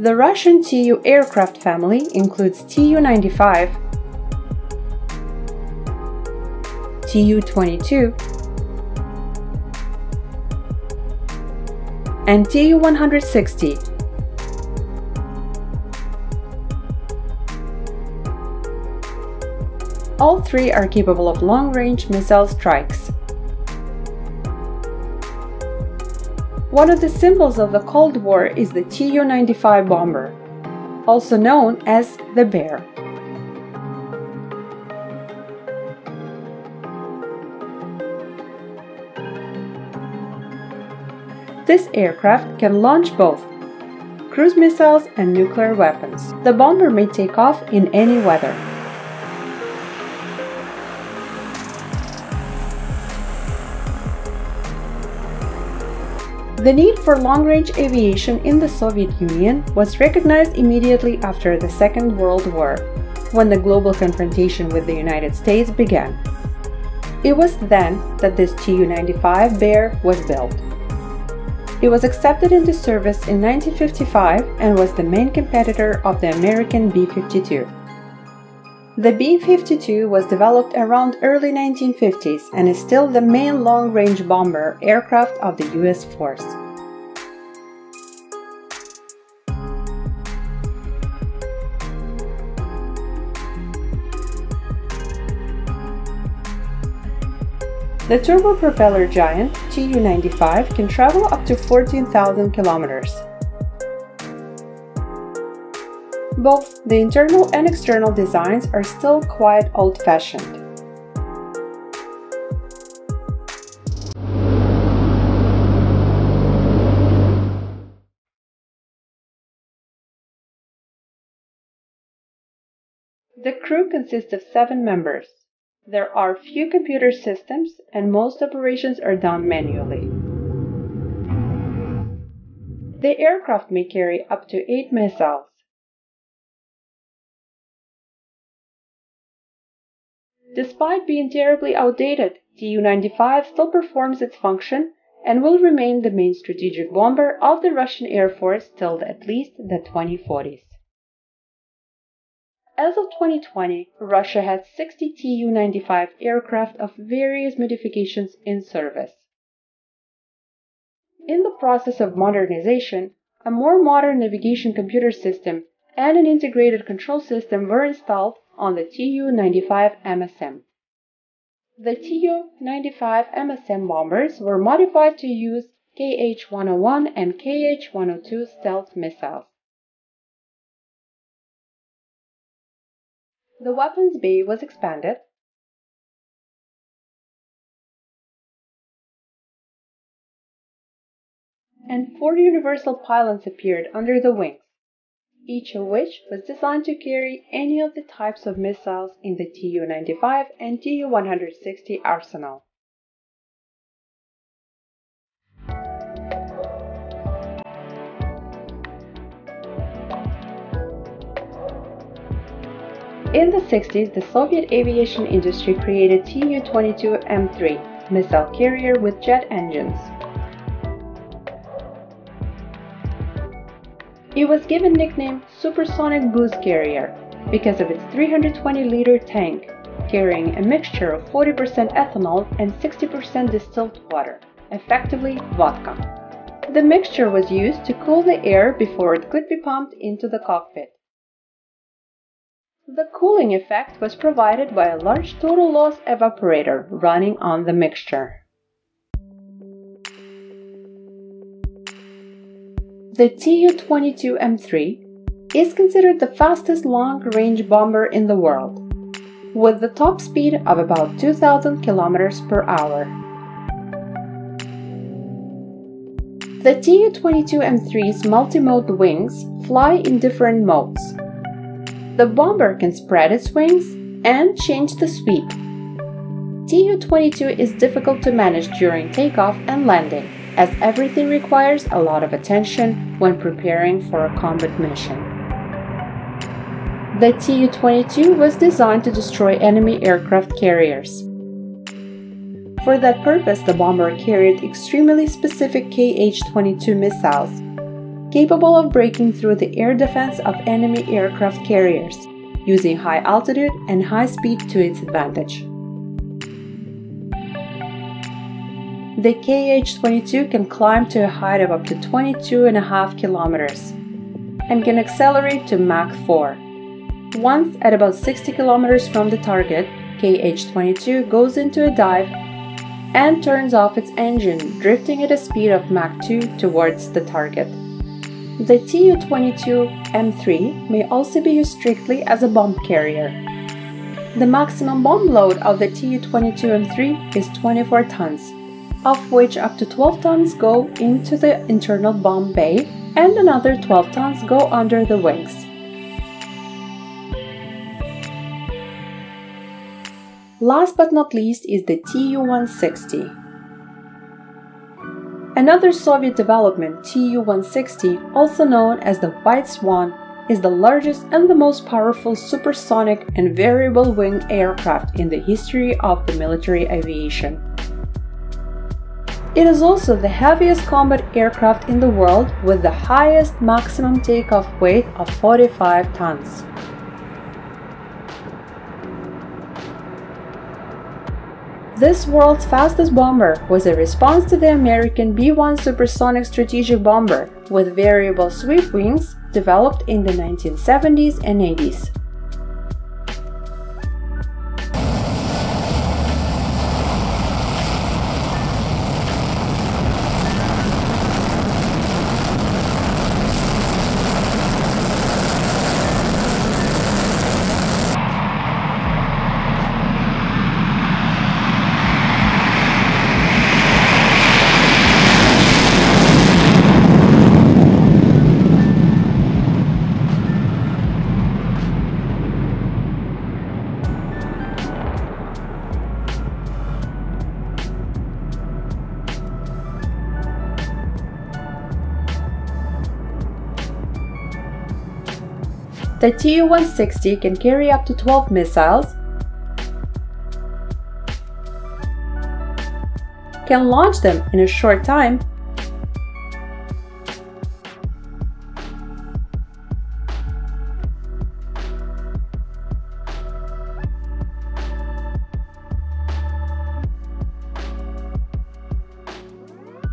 The Russian Tu aircraft family includes Tu-95, Tu-22, and Tu-160. All three are capable of long-range missile strikes. One of the symbols of the Cold War is the Tu-95 bomber, also known as the Bear. This aircraft can launch both cruise missiles and nuclear weapons. The bomber may take off in any weather. The need for long-range aviation in the Soviet Union was recognized immediately after the Second World War, when the global confrontation with the United States began. It was then that this Tu-95 Bear was built. It was accepted into service in 1955 and was the main competitor of the American B-52. The B-52 was developed around early 1950s and is still the main long-range bomber aircraft of the US force. The turbopropeller giant Tu-95 can travel up to 14,000 kilometers. Both the internal and external designs are still quite old-fashioned. The crew consists of seven members. There are few computer systems and most operations are done manually. The aircraft may carry up to 8 missiles. Despite being terribly outdated, Tu-95 still performs its function and will remain the main strategic bomber of the Russian Air Force till at least the 2040s. As of 2020, Russia had 60 Tu-95 aircraft of various modifications in service. In the process of modernization, a more modern navigation computer system and an integrated control system were installed on the Tu-95 MSM. The Tu-95 MSM bombers were modified to use KH-101 and KH-102 stealth missiles. The weapons bay was expanded. And four universal pylons appeared under the wings, each of which was designed to carry any of the types of missiles in the Tu-95 and Tu-160 arsenal. In the 60s, the Soviet aviation industry created Tu-22M3 missile carrier with jet engines. It was given nickname Supersonic Booze Carrier because of its 320-liter tank carrying a mixture of 40% ethanol and 60% distilled water, effectively vodka. The mixture was used to cool the air before it could be pumped into the cockpit. The cooling effect was provided by a large total loss evaporator running on the mixture. The Tu-22M3 is considered the fastest long-range bomber in the world, with the top speed of about 2000 km per hour. The Tu-22M3's multi-mode wings fly in different modes, the bomber can spread its wings and change the sweep. Tu-22 is difficult to manage during takeoff and landing, as everything requires a lot of attention when preparing for a combat mission. The Tu-22 was designed to destroy enemy aircraft carriers. For that purpose, the bomber carried extremely specific KH-22 missiles, capable of breaking through the air defense of enemy aircraft carriers, using high altitude and high speed to its advantage. The KH-22 can climb to a height of up to 22.5 kilometers and can accelerate to Mach 4. Once at about 60 kilometers from the target, KH-22 goes into a dive and turns off its engine, drifting at a speed of Mach 2 towards the target. The Tu-22M3 may also be used strictly as a bomb carrier. The maximum bomb load of the Tu-22M3 is 24 tons, of which up to 12 tons go into the internal bomb bay and another 12 tons go under the wings. Last but not least is the Tu-160. Another Soviet development, Tu-160, also known as the White Swan, is the largest and the most powerful supersonic and variable wing aircraft in the history of the military aviation. It is also the heaviest combat aircraft in the world with the highest maximum takeoff weight of 45 tons. This world's fastest bomber was a response to the American B-1 supersonic strategic bomber with variable sweep wings developed in the 1970s and 80s. The Tu-160 can carry up to 12 missiles, can launch them in a short time,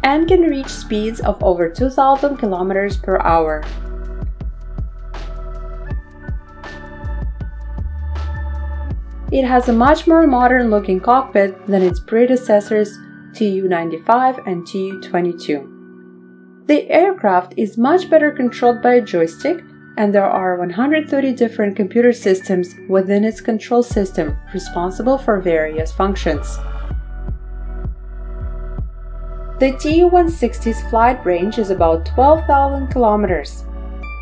and can reach speeds of over 2000 km per hour. It has a much more modern looking cockpit than its predecessors Tu-95 and Tu-22. The aircraft is much better controlled by a joystick and there are 130 different computer systems within its control system responsible for various functions. The Tu-160's flight range is about 12,000 kilometers,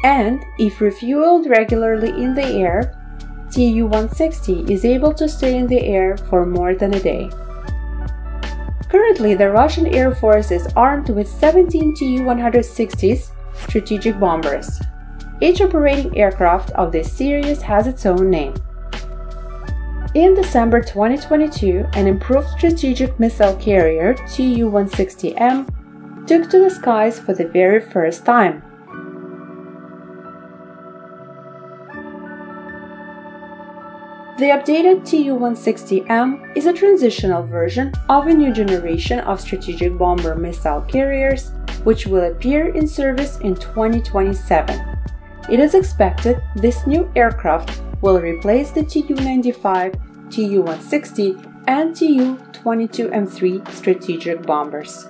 and if refueled regularly in the air, Tu-160 is able to stay in the air for more than a day. Currently, the Russian Air Force is armed with 17 Tu-160s strategic bombers. Each operating aircraft of this series has its own name. In December 2022, an improved strategic missile carrier Tu-160M took to the skies for the very first time. The updated Tu-160M is a transitional version of a new generation of strategic bomber missile carriers, which will appear in service in 2027. It is expected this new aircraft will replace the Tu-95, Tu-160, and Tu-22M3 strategic bombers.